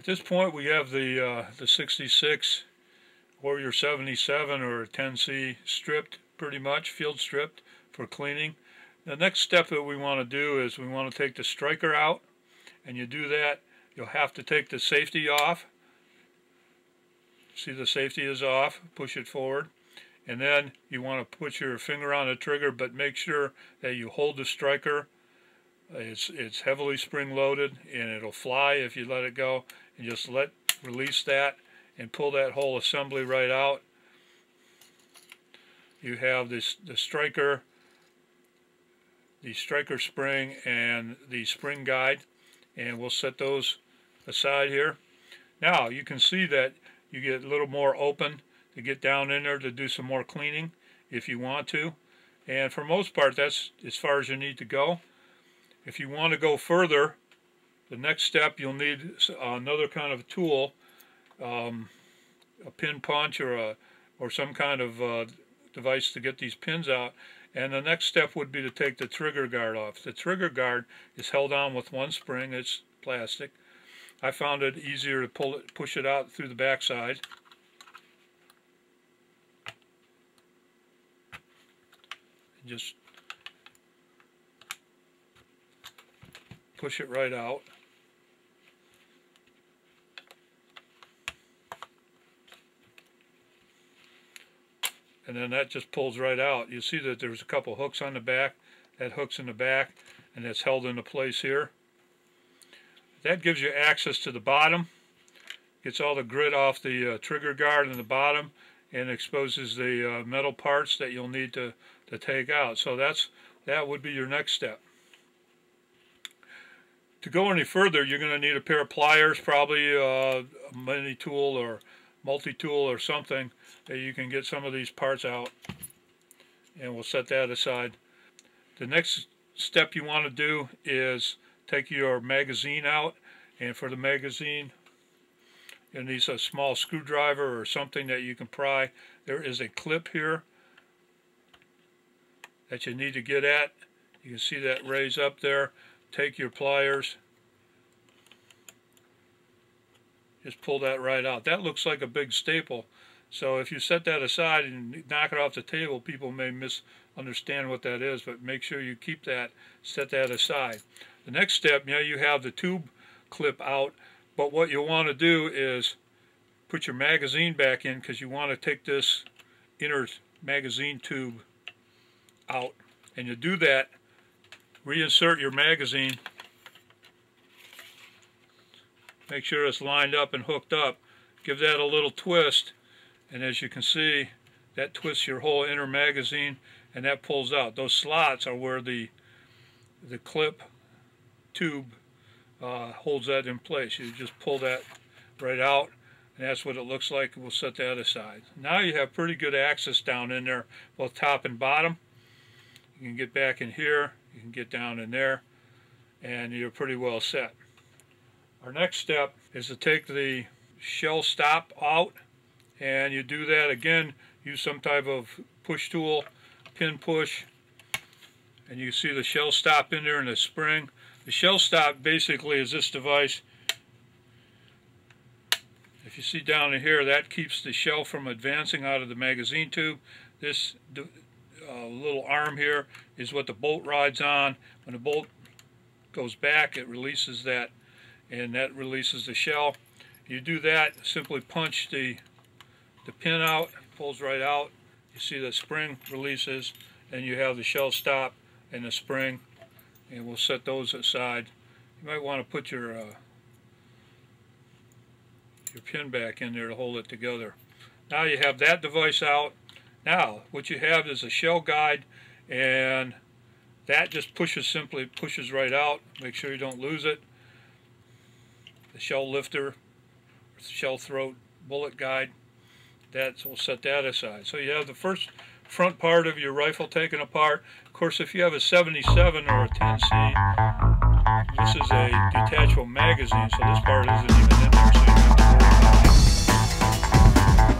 At this point we have the uh, the 66 Warrior 77 or 10C stripped pretty much, field stripped for cleaning. The next step that we want to do is we want to take the striker out and you do that you'll have to take the safety off. See the safety is off, push it forward and then you want to put your finger on the trigger but make sure that you hold the striker it's it's heavily spring loaded and it'll fly if you let it go and just let release that and pull that whole assembly right out you have this the striker the striker spring and the spring guide and we'll set those aside here now you can see that you get a little more open to get down in there to do some more cleaning if you want to. And for most part, that's as far as you need to go. If you want to go further, the next step you'll need another kind of tool, um, a pin punch or a or some kind of uh, device to get these pins out. And the next step would be to take the trigger guard off. The trigger guard is held on with one spring. It's plastic. I found it easier to pull it, push it out through the backside. just push it right out. And then that just pulls right out. You see that there's a couple hooks on the back. That hook's in the back and it's held into place here. That gives you access to the bottom. Gets all the grit off the uh, trigger guard in the bottom and exposes the uh, metal parts that you'll need to to take out. So that's that would be your next step. To go any further, you're going to need a pair of pliers, probably uh, a mini tool or multi-tool or something that you can get some of these parts out. And we'll set that aside. The next step you want to do is take your magazine out. And for the magazine, you need a small screwdriver or something that you can pry. There is a clip here that you need to get at. You can see that raise up there. Take your pliers. Just pull that right out. That looks like a big staple. So if you set that aside and knock it off the table, people may misunderstand what that is, but make sure you keep that, set that aside. The next step, now you have the tube clip out, but what you want to do is put your magazine back in because you want to take this inner magazine tube out. And you do that, reinsert your magazine, make sure it's lined up and hooked up, give that a little twist, and as you can see, that twists your whole inner magazine and that pulls out. Those slots are where the the clip tube uh, holds that in place. You just pull that right out and that's what it looks like. We'll set that aside. Now you have pretty good access down in there, both top and bottom. You can get back in here, you can get down in there, and you're pretty well set. Our next step is to take the shell stop out, and you do that again, use some type of push tool, pin push, and you see the shell stop in there in the spring. The shell stop basically is this device. If you see down in here, that keeps the shell from advancing out of the magazine tube. This uh, little arm here is what the bolt rides on. When the bolt goes back, it releases that, and that releases the shell. You do that, simply punch the, the pin out, pulls right out. You see the spring releases, and you have the shell stop and the spring, and we'll set those aside. You might want to put your uh, your pin back in there to hold it together. Now you have that device out. Now, what you have is a shell guide, and that just pushes simply pushes right out. Make sure you don't lose it. The shell lifter, shell throat bullet guide, that we'll set that aside. So you have the first front part of your rifle taken apart. Of course, if you have a 77 or a 10C, this is a detachable magazine, so this part isn't even in there, so you have to worry about it.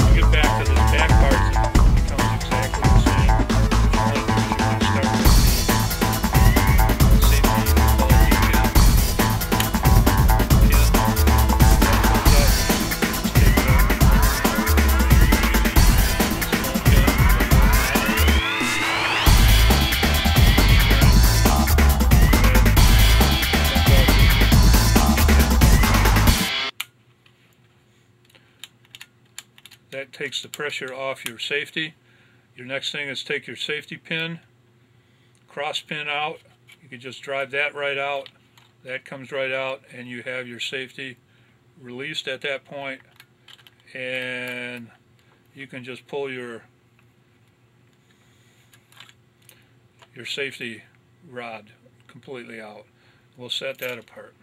We'll get back to this back part. Takes the pressure off your safety. Your next thing is take your safety pin, cross pin out. You can just drive that right out. That comes right out and you have your safety released at that point and you can just pull your your safety rod completely out. We'll set that apart.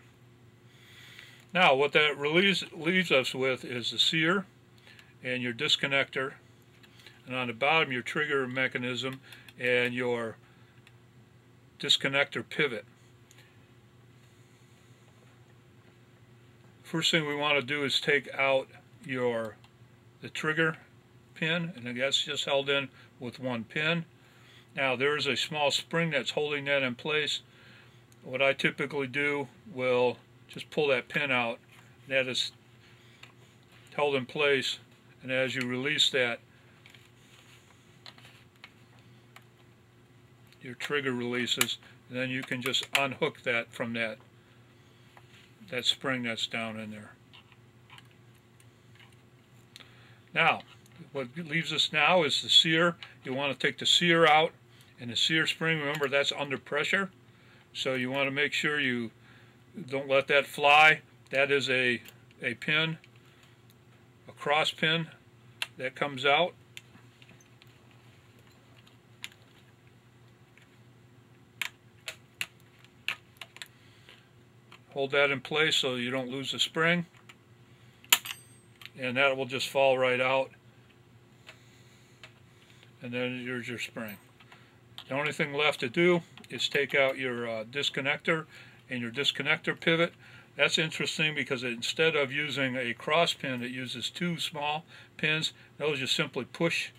Now what that relieves, leaves us with is the sear and your disconnector and on the bottom your trigger mechanism and your disconnector pivot. First thing we want to do is take out your the trigger pin and that's just held in with one pin. Now there is a small spring that's holding that in place. What I typically do will just pull that pin out. That is held in place and as you release that your trigger releases and then you can just unhook that from that that spring that's down in there. Now, what leaves us now is the sear. You want to take the sear out and the sear spring, remember that's under pressure. So you want to make sure you don't let that fly. That is a, a pin, cross pin that comes out. Hold that in place so you don't lose the spring. And that will just fall right out. And then here's your spring. The only thing left to do is take out your uh, disconnector and your disconnector pivot. That's interesting because instead of using a cross pin it uses two small pins, those just simply push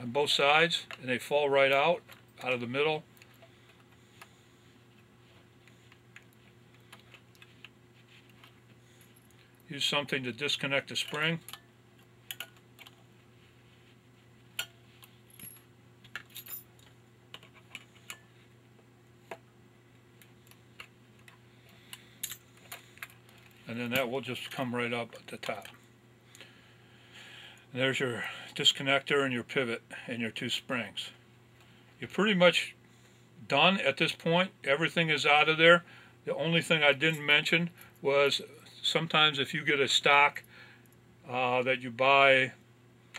on both sides and they fall right out, out of the middle. Use something to disconnect the spring. Then that will just come right up at the top. And there's your disconnector and your pivot and your two springs. You're pretty much done at this point. Everything is out of there. The only thing I didn't mention was sometimes if you get a stock uh, that you buy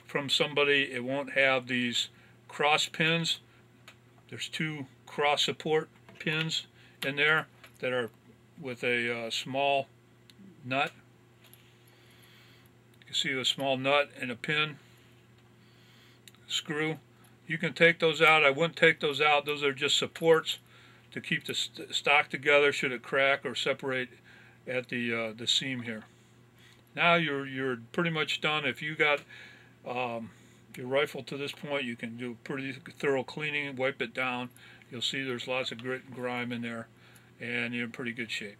from somebody, it won't have these cross pins. There's two cross support pins in there that are with a uh, small nut. You can see a small nut and a pin, screw. You can take those out. I wouldn't take those out. Those are just supports to keep the st stock together should it crack or separate at the uh, the seam here. Now you're you're pretty much done. If you got um, your rifle to this point, you can do pretty thorough cleaning, wipe it down. You'll see there's lots of grit and grime in there, and you're in pretty good shape.